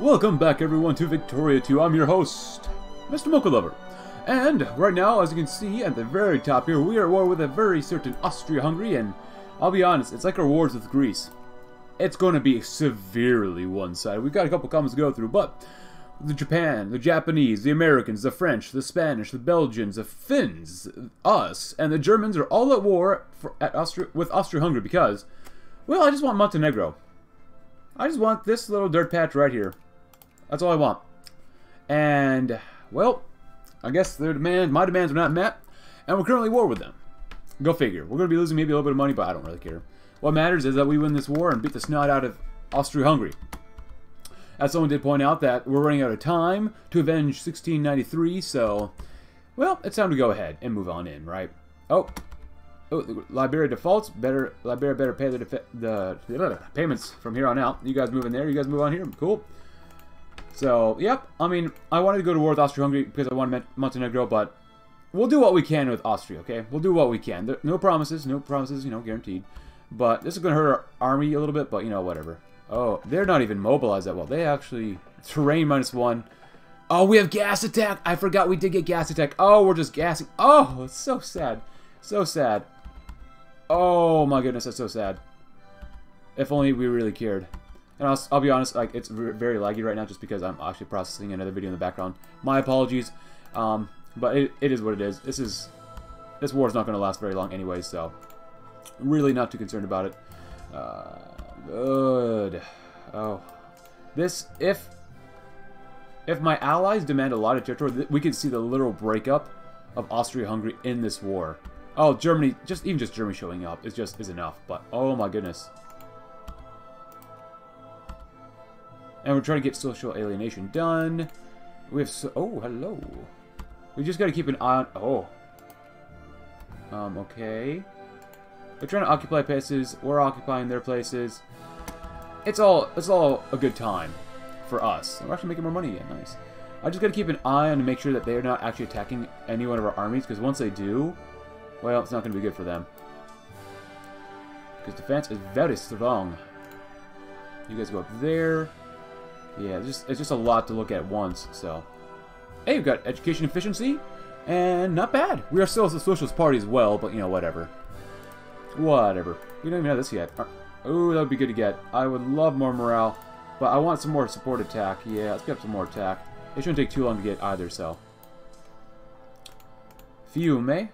Welcome back everyone to Victoria 2. I'm your host, Mr. Mocha Lover. And right now, as you can see at the very top here, we are at war with a very certain Austria-Hungary, and I'll be honest, it's like our wars with Greece. It's going to be severely one-sided. We've got a couple comments to go through, but the Japan, the Japanese, the Americans, the French, the Spanish, the Belgians, the Finns, us, and the Germans are all at war for, at Austria, with Austria-Hungary because, well, I just want Montenegro. I just want this little dirt patch right here. That's all I want. And, well, I guess their demand, my demands were not met, and we're currently at war with them. Go figure. We're going to be losing maybe a little bit of money, but I don't really care. What matters is that we win this war and beat the snot out of Austria-Hungary. As someone did point out that we're running out of time to avenge 1693, so, well, it's time to go ahead and move on in, right? Oh, oh Liberia defaults. Better Liberia better pay the, the, the payments from here on out. You guys move in there. You guys move on here. Cool. So, yep. I mean, I wanted to go to war with Austria-Hungary because I wanted Montenegro, but we'll do what we can with Austria, okay? We'll do what we can. No promises. No promises, you know, guaranteed. But this is going to hurt our army a little bit, but, you know, whatever. Oh, they're not even mobilized that well. They actually... Terrain minus one. Oh, we have gas attack. I forgot we did get gas attack. Oh, we're just gassing. Oh, it's so sad. So sad. Oh, my goodness, that's so sad. If only we really cared. And I'll, I'll be honest, like it's very laggy right now just because I'm actually processing another video in the background. My apologies. Um, but it, it is what it is. This is... This war is not going to last very long anyway, so... Really not too concerned about it. Uh, good. Oh. This, if... If my allies demand a lot of territory, we can see the literal breakup of Austria-Hungary in this war. Oh, Germany, just even just Germany showing up is just is enough. But oh my goodness, and we're trying to get social alienation done. We have so oh hello. We just got to keep an eye on oh. Um okay. They're trying to occupy places. We're occupying their places. It's all it's all a good time for us. We're actually making more money again. Nice. I just got to keep an eye on to make sure that they're not actually attacking any one of our armies, because once they do, well, it's not to be good for them. Because defense is very strong. You guys go up there. Yeah, it's just, it's just a lot to look at once, so. Hey, we've got education efficiency, and not bad. We are still a socialist party as well, but, you know, whatever. Whatever. We don't even have this yet. Oh, that would be good to get. I would love more morale, but I want some more support attack. Yeah, let's get up some more attack. It shouldn't take too long to get either, so. Fiume.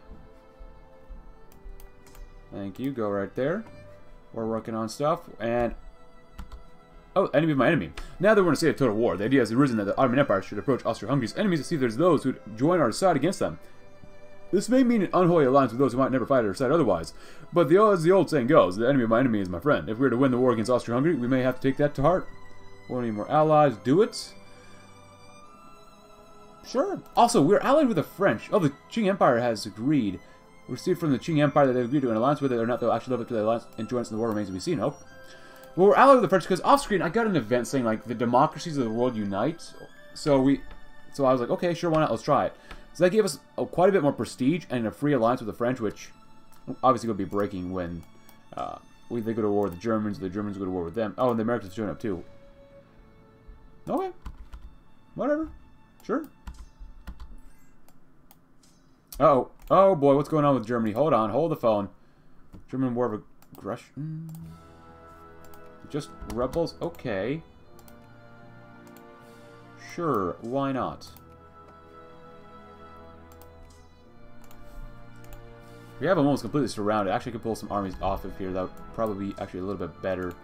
Thank you. Go right there. We're working on stuff. And Oh, enemy of my enemy. Now that we're in a total war, the idea has arisen that the Ottoman Empire should approach Austria-Hungary's enemies to see if there's those who'd join our side against them. This may mean an unholy alliance with those who might never fight our side otherwise, but the, as the old saying goes, the enemy of my enemy is my friend. If we are to win the war against Austria-Hungary, we may have to take that to heart. Want any more allies? Do it. Sure. Also, we're allied with the French. Oh, the Qing Empire has agreed. We received from the Qing Empire that they agreed to an alliance with it or not, they'll actually live up to the alliance and join us in the war remains to be seen. Hope. Well, we're allied with the French because off screen I got an event saying like the democracies of the world unite. So we, so I was like, okay, sure, why not? Let's try it. So that gave us a, quite a bit more prestige and a free alliance with the French, which obviously would be breaking when uh, we they go to war with the Germans, the Germans go to war with them. Oh, and the Americans join up too. Okay, whatever, sure. Uh oh, oh boy, what's going on with Germany? Hold on, hold the phone. German war of aggression. Just rebels? Okay. Sure, why not? We have them almost completely surrounded. Actually, I could pull some armies off of here. That would probably be actually a little bit better.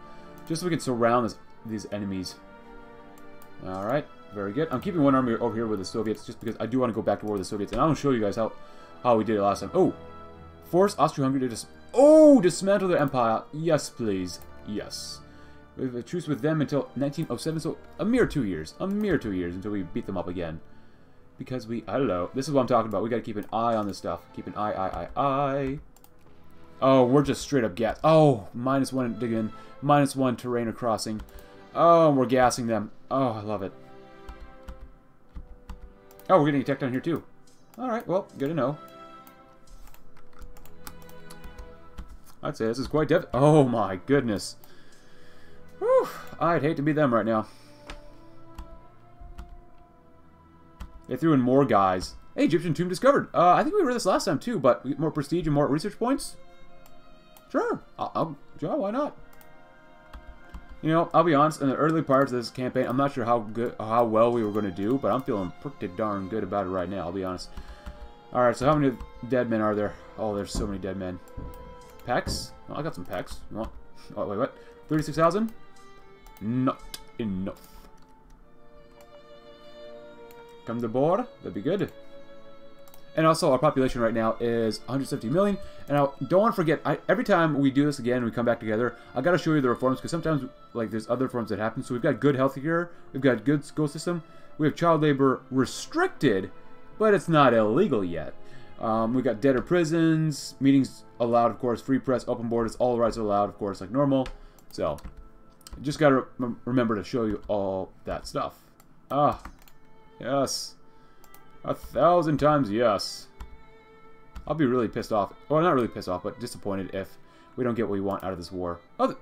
Just so we can surround this, these enemies. Alright, very good. I'm keeping one army over here with the Soviets just because I do want to go back to war with the Soviets. And I want to show you guys how, how we did it last time. Oh! Force Austria-Hungary to dis Oh! Dismantle their empire. Yes, please. Yes. We have a uh, truce with them until 1907, so a mere two years. A mere two years until we beat them up again. Because we, I don't know. This is what I'm talking about. We gotta keep an eye on this stuff. Keep an eye, eye, eye, eye. Oh, we're just straight up gas. Oh, minus one digging. Minus one terrain crossing. Oh, we're gassing them. Oh, I love it. Oh, we're getting attacked down here too. Alright, well, good to know. I'd say this is quite dev- Oh my goodness. Whew, I'd hate to be them right now. They threw in more guys. Hey, Egyptian tomb discovered. Uh, I think we read this last time too, but more prestige and more research points? Sure. I'll, I'll, sure, why not? You know, I'll be honest, in the early parts of this campaign, I'm not sure how good, how well we were going to do, but I'm feeling pretty darn good about it right now, I'll be honest. Alright, so how many dead men are there? Oh, there's so many dead men. Pecs? Oh, I got some pecs. You want? Oh, wait, what? 36,000? Not enough. Come to board. That'd be good. And also, our population right now is 170 million. And I don't want to forget, I, every time we do this again, we come back together, I got to show you the reforms, because sometimes, like, there's other reforms that happen. So we've got good health care, we've got good school system, we have child labor restricted, but it's not illegal yet. Um, we've got debtor prisons, meetings allowed, of course, free press, open borders, all rights allowed, of course, like normal. So, just got to re remember to show you all that stuff. Ah, yes. A thousand times yes. I'll be really pissed off. Well, not really pissed off, but disappointed if we don't get what we want out of this war. Oh,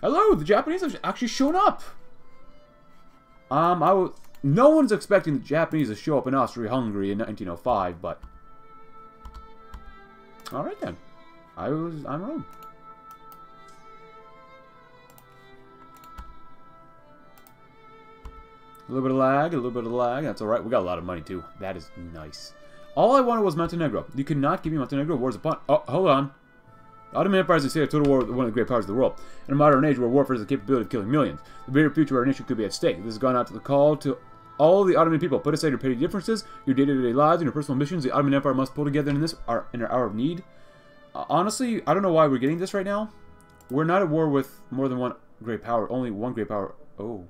hello! The Japanese have actually shown up! Um, I was... No one's expecting the Japanese to show up in Austria-Hungary in 1905, but... Alright then. I was... I'm wrong. A little bit of lag, a little bit of lag. That's alright. We got a lot of money, too. That is nice. All I wanted was Montenegro. You could not give me Montenegro. Wars upon... Oh, hold on. The Ottoman Empire is of total war one of the great powers of the world. In a modern age where warfare has the capability of killing millions, the very future of our nation could be at stake. This has gone out to the call to all the Ottoman people. Put aside your petty differences, your day-to-day -day lives, and your personal missions. The Ottoman Empire must pull together in this our, in our hour of need. Uh, honestly, I don't know why we're getting this right now. We're not at war with more than one great power. Only one great power. Oh.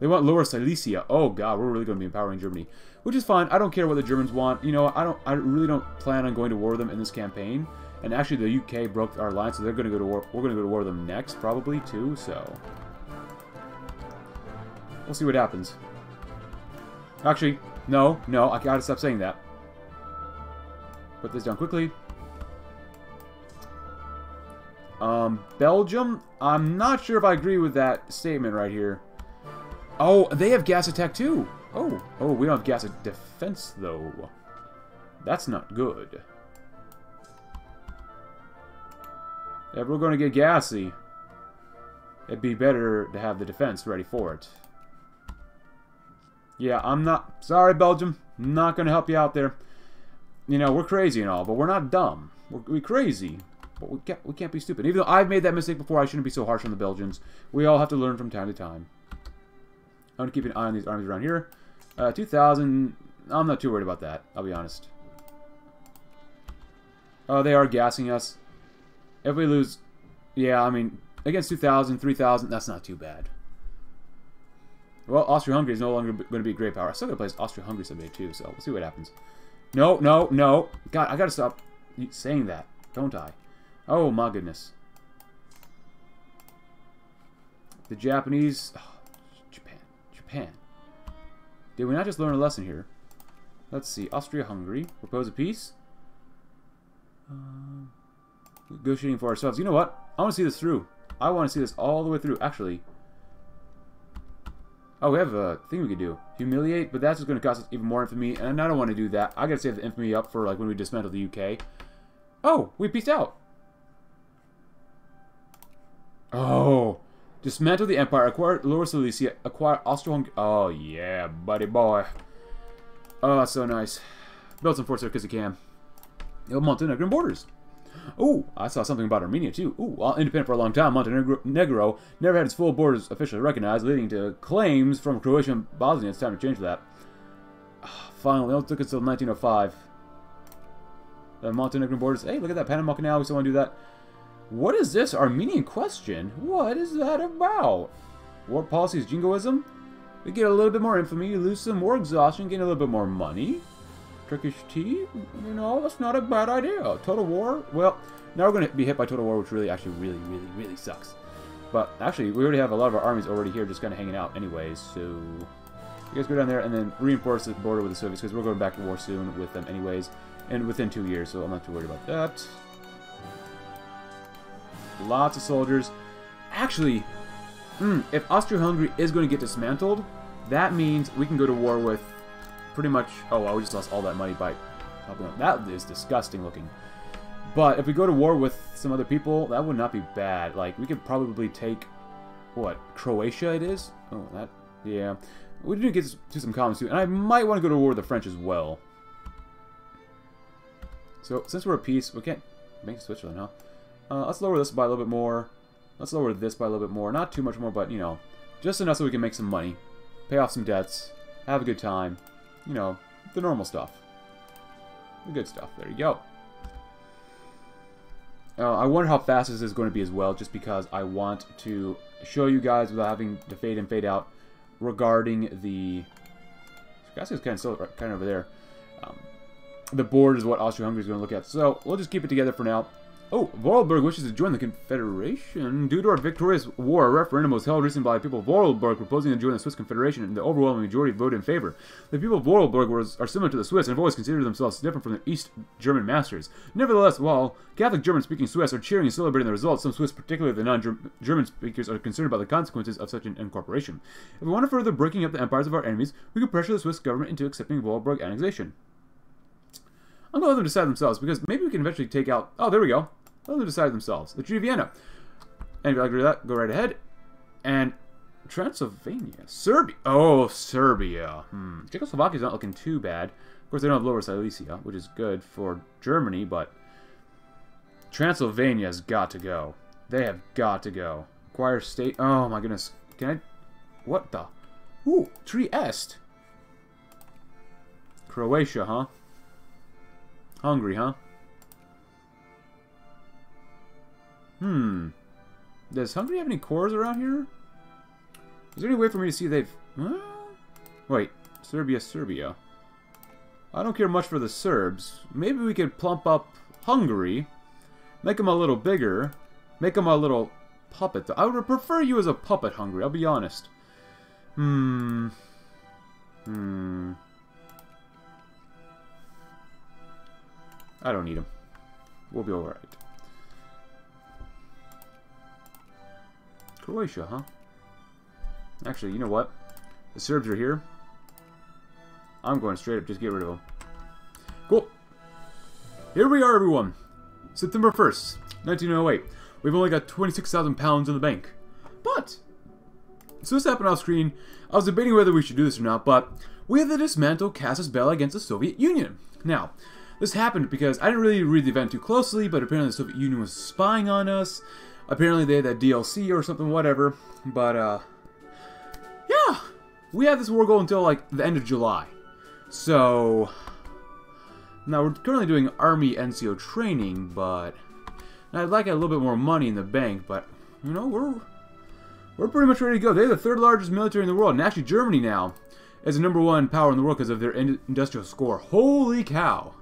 They want Lower Silesia. Oh god, we're really going to be empowering Germany, which is fine. I don't care what the Germans want. You know, I don't. I really don't plan on going to war with them in this campaign. And actually, the UK broke our line, so they're going to go to war. We're going to go to war with them next, probably too. So we'll see what happens. Actually, no, no, I gotta stop saying that. Put this down quickly. Um, Belgium. I'm not sure if I agree with that statement right here. Oh, they have gas attack too. Oh, oh, we don't have gas defense though. That's not good. If we're going to get gassy, it'd be better to have the defense ready for it. Yeah, I'm not... Sorry, Belgium. not going to help you out there. You know, we're crazy and all, but we're not dumb. We're, we're crazy, but we can't, we can't be stupid. Even though I've made that mistake before, I shouldn't be so harsh on the Belgians. We all have to learn from time to time. I'm going to keep an eye on these armies around here. Uh, 2,000, I'm not too worried about that, I'll be honest. Oh, they are gassing us. If we lose, yeah, I mean, against 2,000, 3,000, that's not too bad. Well, Austria-Hungary is no longer going to be a great power. I still got to play Austria-Hungary someday, too, so we'll see what happens. No, no, no. God, I got to stop saying that, don't I? Oh, my goodness. The Japanese... Oh, Japan. Did we not just learn a lesson here? Let's see. Austria-Hungary. Propose a peace? Uh, negotiating for ourselves. You know what? I want to see this through. I want to see this all the way through. Actually. Oh, we have a thing we could do. Humiliate, but that's just going to cost us even more infamy, and I don't want to do that. I got to save the infamy up for like when we dismantle the UK. Oh, we peaced out. Oh, Dismantle the Empire, acquire Lower Silesia, acquire Austro-Hungary. Oh, yeah, buddy boy. Oh, so nice. Build some forts there because you can. Oh, Montenegrin borders. Oh, I saw something about Armenia, too. While independent for a long time, Montenegro Negro never had its full borders officially recognized, leading to claims from Croatia and Bosnia. It's time to change that. Ah, finally, it took us until 1905. The Montenegrin borders. Hey, look at that Panama Canal. We still want to do that. What is this Armenian question? What is that about? War policy is jingoism? We get a little bit more infamy, lose some more exhaustion, gain a little bit more money. Turkish tea? You know, that's not a bad idea. Total war? Well, now we're going to be hit by total war, which really, actually, really, really, really sucks. But actually, we already have a lot of our armies already here just kind of hanging out anyways, so... You guys go down there and then reinforce the border with the Soviets, because we're going back to war soon with them anyways, and within two years, so I'm not too worried about that. Lots of soldiers. Actually, hmm, if Austria-Hungary is going to get dismantled, that means we can go to war with pretty much... Oh, well, we just lost all that money by. That is disgusting looking. But if we go to war with some other people, that would not be bad. Like, we could probably take... What? Croatia it is? Oh, that... Yeah. We do get to some comments too. And I might want to go to war with the French as well. So, since we're at peace, we can't make switch then, huh? Uh, let's lower this by a little bit more. Let's lower this by a little bit more. Not too much more, but, you know, just enough so we can make some money. Pay off some debts. Have a good time. You know, the normal stuff. The good stuff. There you go. Uh, I wonder how fast this is going to be as well, just because I want to show you guys without having to fade in, fade out regarding the... Is kind of still kind of over there. Um, the board is what Austria-Hungary is going to look at. So, we'll just keep it together for now. Oh, Vorarlberg wishes to join the Confederation. Due to our victorious war, a referendum was held recently by the people of Vorarlberg proposing to join the Swiss Confederation, and the overwhelming majority voted in favor. The people of Vorarlberg are similar to the Swiss and have always considered themselves different from their East German masters. Nevertheless, while Catholic German-speaking Swiss are cheering and celebrating the results, some Swiss, particularly the non-German speakers, are concerned about the consequences of such an incorporation. If we want to further breaking up the empires of our enemies, we could pressure the Swiss government into accepting Vorarlberg annexation. I'm going to let them decide themselves, because maybe we can eventually take out... Oh, there we go. Let them decide themselves. The Treaty of Vienna. And if you that, go right ahead. And Transylvania. Serbia. Oh, Serbia. Hmm. Czechoslovakia's not looking too bad. Of course, they don't have Lower Silesia, which is good for Germany, but Transylvania's got to go. They have got to go. Acquire state. Oh, my goodness. Can I... What the... Ooh, Trieste. Croatia, huh? Hungary, huh? Hmm. Does Hungary have any cores around here? Is there any way for me to see they've... Huh? Wait. Serbia, Serbia. I don't care much for the Serbs. Maybe we could plump up Hungary. Make them a little bigger. Make them a little puppet. I would prefer you as a puppet, Hungary. I'll be honest. Hmm. Hmm. I don't need them. We'll be alright. Croatia, huh? Actually, you know what? The Serbs are here. I'm going straight up, just get rid of them. Cool. Here we are, everyone. September 1st, 1908. We've only got 26,000 pounds in the bank. But, so this happened off screen. I was debating whether we should do this or not, but we have to dismantle Casus Belli against the Soviet Union. Now, this happened because I didn't really read the event too closely, but apparently the Soviet Union was spying on us. Apparently they had that DLC or something, whatever. But, uh, yeah. We have this war goal until, like, the end of July. So, now we're currently doing Army NCO training, but I'd like a little bit more money in the bank, but, you know, we're, we're pretty much ready to go. They're the third largest military in the world, and actually Germany now is the number one power in the world because of their industrial score. Holy cow.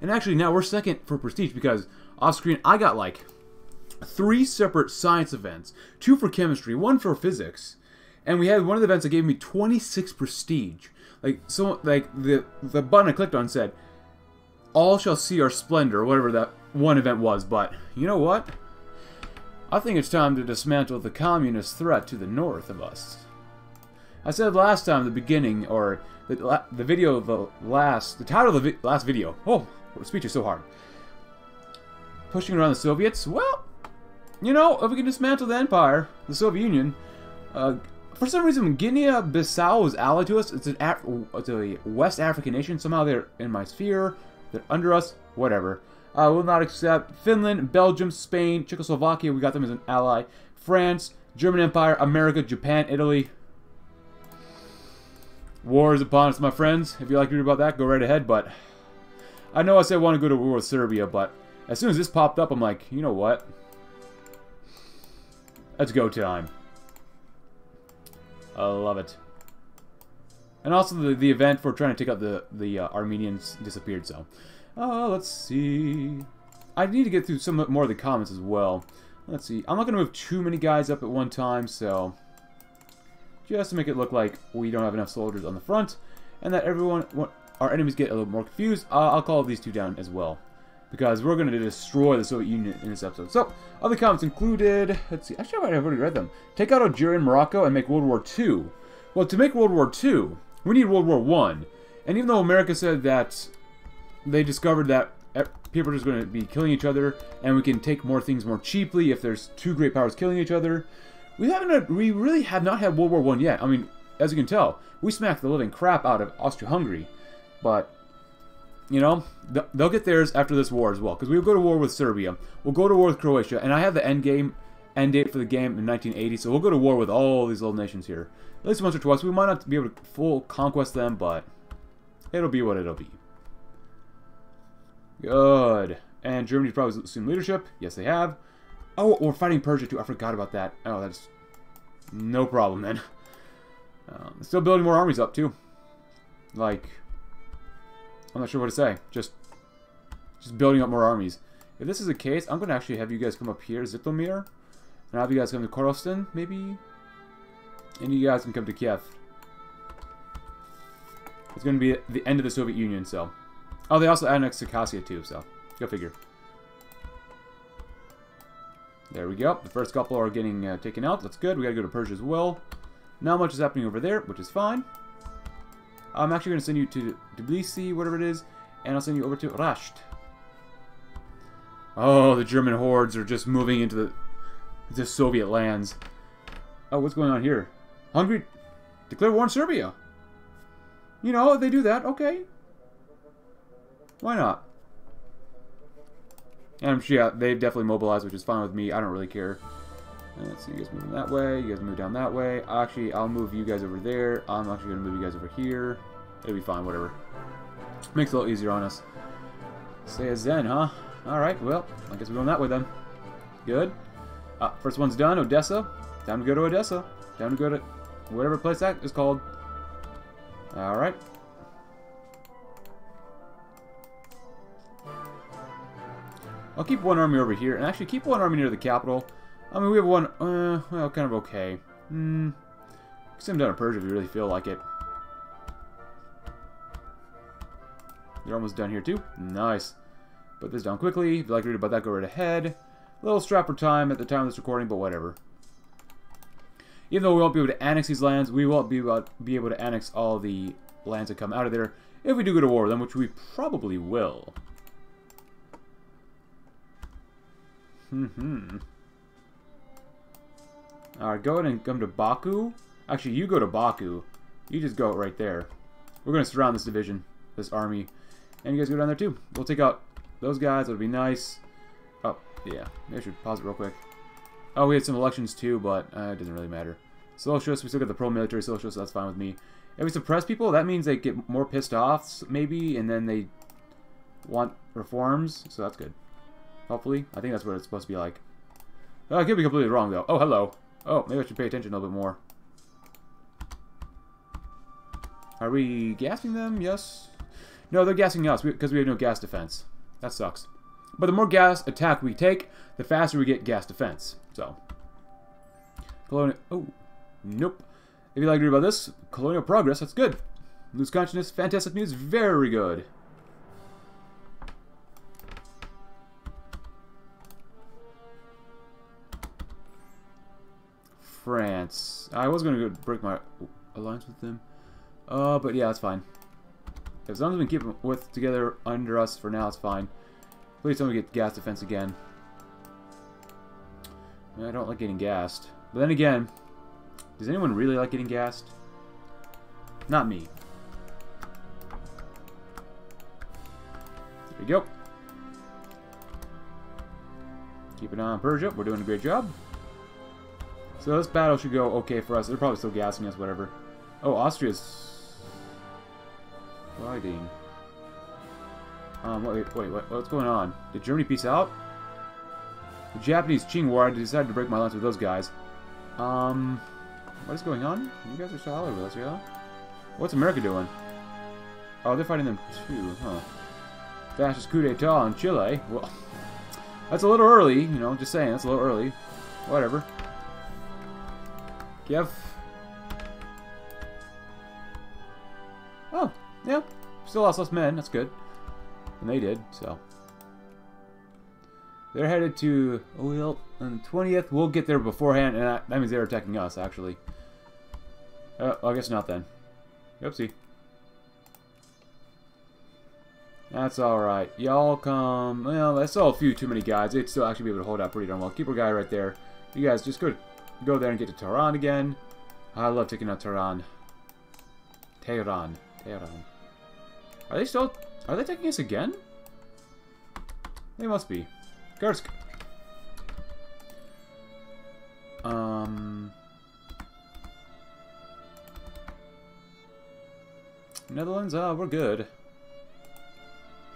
And actually now we're second for prestige because off screen I got like three separate science events, two for chemistry, one for physics, and we had one of the events that gave me 26 prestige. Like so, like the the button I clicked on said, "All shall see our splendor," or whatever that one event was. But you know what? I think it's time to dismantle the communist threat to the north of us. I said last time, the beginning, or the, the video of the last, the title of the vi last video. Oh, speech is so hard. Pushing around the Soviets? Well, you know, if we can dismantle the Empire, the Soviet Union, uh, for some reason, Guinea-Bissau is allied to us. It's an Af it's a West African nation. Somehow they're in my sphere. They're under us. Whatever. I uh, will not accept Finland, Belgium, Spain, Czechoslovakia. We got them as an ally. France, German Empire, America, Japan, Italy. War is upon us, my friends. If you like to read about that, go right ahead. But I know I said I want to go to war with Serbia, but as soon as this popped up, I'm like, you know what? Let's go time. I love it. And also the, the event for trying to take out the, the uh, Armenians disappeared, so. Uh, let's see. I need to get through some more of the comments as well. Let's see. I'm not going to move too many guys up at one time, so... Just to make it look like we don't have enough soldiers on the front, and that everyone, our enemies get a little more confused, uh, I'll call these two down as well because we're going to destroy the Soviet Union in this episode. So, other comments included, let's see, actually I've already read them. Take out Algeria and Morocco and make World War II. Well, to make World War II, we need World War I. And even though America said that they discovered that people are just going to be killing each other, and we can take more things more cheaply if there's two great powers killing each other, we haven't. We really have not had World War One yet. I mean, as you can tell, we smacked the living crap out of Austria-Hungary, but you know they'll get theirs after this war as well. Because we'll go to war with Serbia, we'll go to war with Croatia, and I have the end game, end date for the game in 1980. So we'll go to war with all these little nations here, at least once or twice. We might not be able to full conquest them, but it'll be what it'll be. Good. And Germany's probably assumed leadership. Yes, they have. Oh, we're fighting Persia too. I forgot about that. Oh, that's no problem then. Um, still building more armies up too. Like, I'm not sure what to say. Just, just building up more armies. If this is the case, I'm going to actually have you guys come up here, Zhytomyr. And have you guys come to Korostin, maybe? And you guys can come to Kiev. It's going to be the end of the Soviet Union, so... Oh, they also annexed Circassia too, so go figure. There we go. The first couple are getting uh, taken out. That's good. We gotta go to Persia as well. Not much is happening over there, which is fine. I'm actually going to send you to Tbilisi, whatever it is, and I'll send you over to Rasht. Oh, the German hordes are just moving into the, the Soviet lands. Oh, what's going on here? Hungary declare war on Serbia. You know, they do that. Okay. Why not? And yeah, they've definitely mobilized, which is fine with me. I don't really care. Let's see, you guys moving that way. You guys move down that way. Actually, I'll move you guys over there. I'm actually going to move you guys over here. It'll be fine, whatever. Makes it a little easier on us. Say as Zen, huh? Alright, well, I guess we're going that way then. Good. Uh, first one's done, Odessa. Time to go to Odessa. Time to go to whatever place that is called. Alright. I'll keep one army over here, and actually keep one army near the capital. I mean, we have one, uh, well, kind of okay. Hmm. Send down to Persia if you really feel like it. They're almost done here, too. Nice. Put this down quickly. If you like to read about that, go right ahead. A little strap for time at the time of this recording, but whatever. Even though we won't be able to annex these lands, we won't be able, be able to annex all the lands that come out of there if we do go to war with them, which we probably will. Mm-hmm. Alright, go ahead and come to Baku. Actually, you go to Baku. You just go right there. We're going to surround this division, this army. And you guys go down there too. We'll take out those guys. It'll be nice. Oh, yeah. Maybe I should pause it real quick. Oh, we had some elections too, but uh, it doesn't really matter. Socialists, we still got the pro-military socialists. So that's fine with me. If we suppress people, that means they get more pissed off, maybe, and then they want reforms. So that's good. Hopefully. I think that's what it's supposed to be like. Oh, I could be completely wrong, though. Oh, hello. Oh, maybe I should pay attention a little bit more. Are we gassing them? Yes. No, they're gassing us because we have no gas defense. That sucks. But the more gas attack we take, the faster we get gas defense. So. Colonial... Oh. Nope. If you like to read about this, colonial progress, that's good. Lose consciousness, fantastic news, very good. France. I was going to break my alliance with them. Uh, but yeah, that's fine. As long as we keep them with together under us for now, it's fine. Please don't get gas defense again. I don't like getting gassed. But then again, does anyone really like getting gassed? Not me. There we go. Keep an eye on Persia. We're doing a great job. So this battle should go okay for us. They're probably still gassing us, whatever. Oh, Austria's... Riding. Um, wait, wait, wait, what's going on? Did Germany peace out? The Japanese Qing War, I decided to break my lines with those guys. Um, what is going on? You guys are solid with us, yeah? What's America doing? Oh, they're fighting them too, huh? Fascist coup d'etat in Chile. Well, that's a little early, you know, just saying, that's a little early. Whatever. Kiev. Oh, yeah. Still lost less men. That's good. And they did, so. They're headed to, well, on the 20th. We'll get there beforehand, and that, means they're attacking us, actually. Uh, I guess not then. Oopsie. That's alright. Y'all come... Well, that's still a few too many guys. They'd still actually be able to hold out pretty darn well. Keep our guy right there. You guys just go, go there and get to Tehran again. I love taking out Tehran. Tehran. Tehran. Are they still... Are they taking us again? They must be. Kursk. Um... Netherlands, ah, we're good.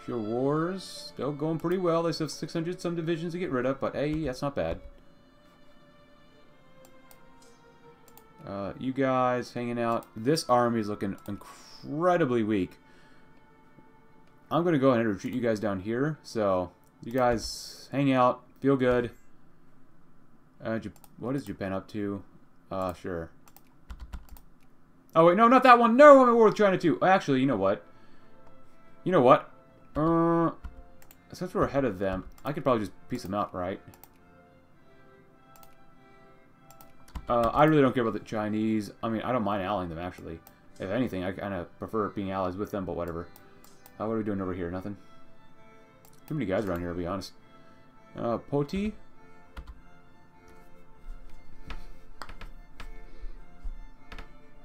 Your wars, still going pretty well. They still have 600 some divisions to get rid of, but hey, that's not bad. Uh, you guys hanging out. This army is looking incredibly weak. I'm going to go ahead and retreat you guys down here. So, you guys hang out, feel good. Uh, what is Japan up to? Uh, sure. Oh, wait, no, not that one. No, I'm at war with China, too. Actually, you know what? You know what? Uh, since we're ahead of them, I could probably just peace them out, right? Uh, I really don't care about the Chinese. I mean, I don't mind allying them, actually. If anything, I kind of prefer being allies with them, but whatever. Uh, what are we doing over here? Nothing? Too many guys around here, to be honest. Uh, Poti?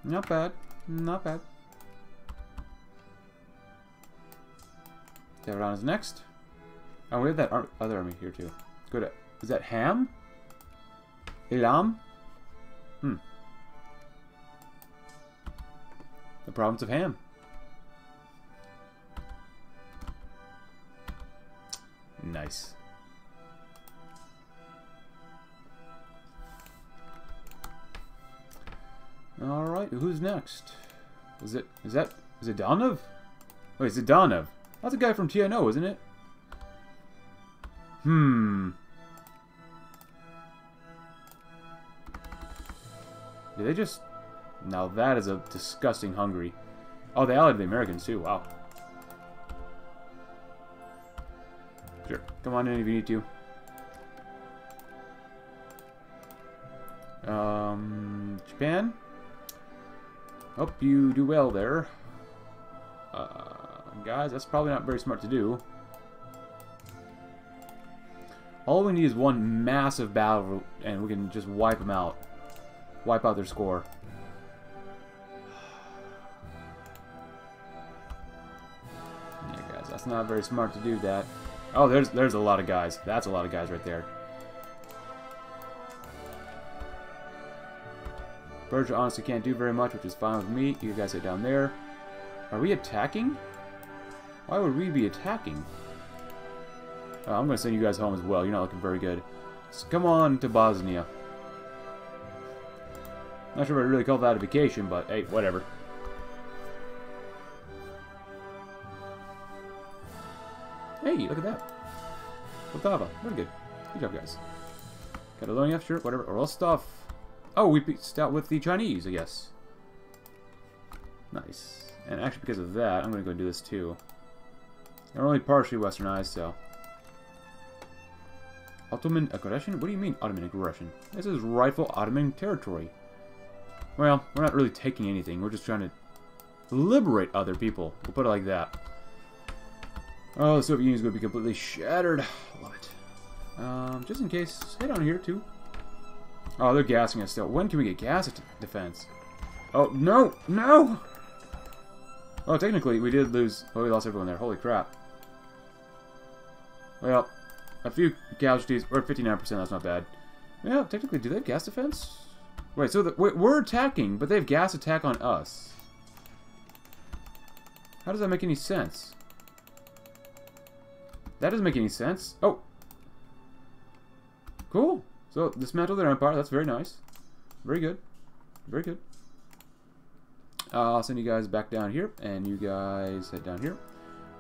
Not bad. Not bad. Tehran is next. Oh, we have that ar other army here too. Good. Is that Ham? Elam? The province of Ham. Nice. Alright, who's next? Is it, is that, is it Donov? Wait, is it Donov? That's a guy from TNO, isn't it? Hmm. Did they just... Now that is a disgusting Hungary. Oh, they allied the Americans too, wow. Sure, come on in if you need to. Um, Japan? Hope you do well there. Uh, guys. That's probably not very smart to do. All we need is one massive battle, and we can just wipe them out. Wipe out their score. That's not very smart to do that. Oh, there's there's a lot of guys. That's a lot of guys right there. Berger honestly can't do very much, which is fine with me. You guys sit down there. Are we attacking? Why would we be attacking? Uh, I'm going to send you guys home as well. You're not looking very good. So come on to Bosnia. Not sure if I really call that a vacation, but hey, whatever. Hey, look at that. Poltava. Very good. Good job, guys. Catalonia, sure, whatever. Rostov. Oh, we peaced out with the Chinese, I guess. Nice. And actually, because of that, I'm going to go do this too. They're only partially westernized, so... Ottoman aggression? What do you mean, Ottoman aggression? This is rightful Ottoman territory. Well, we're not really taking anything. We're just trying to liberate other people. We'll put it like that. Oh, the Soviet Union's going to be completely shattered. Love it. Um, just in case, stay down here, too. Oh, they're gassing us still. When can we get gas defense? Oh, no! No! Oh, technically, we did lose... Oh, we lost everyone there. Holy crap. Well, a few casualties. We're at 59%, that's not bad. Yeah, technically, do they have gas defense? Wait, so the, wait, we're attacking, but they have gas attack on us. How does that make any sense? That doesn't make any sense. Oh. Cool. So, dismantle their empire. That's very nice. Very good. Very good. Uh, I'll send you guys back down here, and you guys head down here.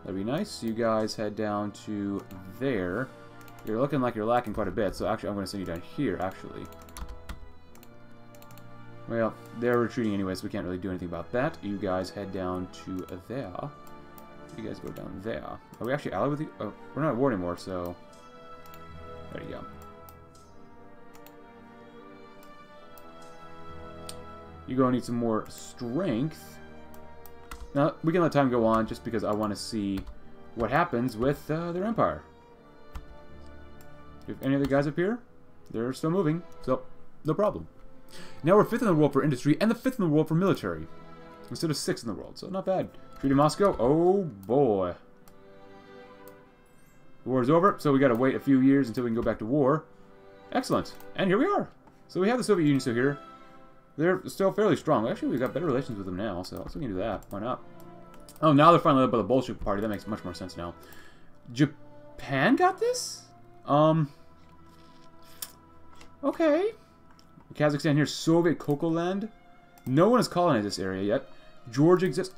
That'd be nice. You guys head down to there. You're looking like you're lacking quite a bit, so actually I'm going to send you down here, actually. Well, they're retreating anyway, so we can't really do anything about that. You guys head down to there. You guys go down there. Are we actually allied with you? Oh, we're not at war anymore, so... There you go. You're going to need some more strength. Now, we can let time go on just because I want to see what happens with uh, their empire. If any other guys up here, they're still moving, so no problem. Now we're fifth in the world for industry and the fifth in the world for military, instead of sixth in the world, so not bad. Treaty of Moscow, oh boy. The war is over, so we gotta wait a few years until we can go back to war. Excellent, and here we are. So we have the Soviet Union still here. They're still fairly strong. Actually, we've got better relations with them now, so we can do that. Why not? Oh, now they're finally led by the Bolshevik Party. That makes much more sense now. Japan got this? Um. Okay. Kazakhstan here, Soviet Cocoa Land. No one has colonized this area yet. Georgia exists.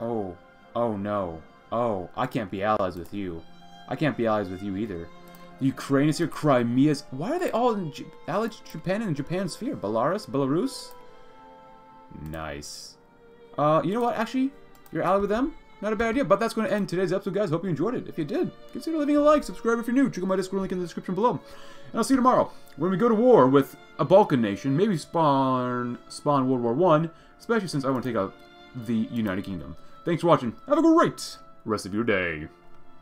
Oh. Oh no. Oh, I can't be allies with you. I can't be allies with you either. Ukraine is here, Crimea's... Why are they all in J allied to Japan and Japan's sphere? Belarus? Belarus? Nice. Uh, you know what? Actually, you're allied with them? Not a bad idea, but that's going to end today's episode, guys. Hope you enjoyed it. If you did, consider leaving a like, subscribe if you're new, check out my Discord link in the description below. And I'll see you tomorrow, when we go to war with a Balkan nation, maybe spawn spawn World War One, especially since I want to take out the United Kingdom. Thanks for watching. Have a great rest of your day.